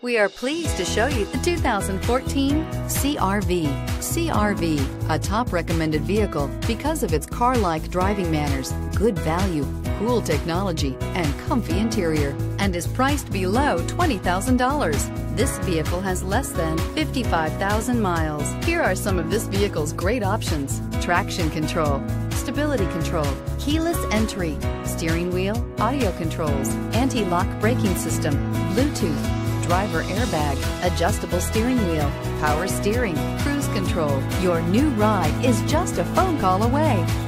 We are pleased to show you the 2014 CRV. CRV, a top recommended vehicle because of its car-like driving manners, good value, cool technology, and comfy interior, and is priced below $20,000. This vehicle has less than 55,000 miles. Here are some of this vehicle's great options. Traction control, stability control, keyless entry, steering wheel, audio controls, anti-lock braking system, Bluetooth, driver airbag, adjustable steering wheel, power steering, cruise control. Your new ride is just a phone call away.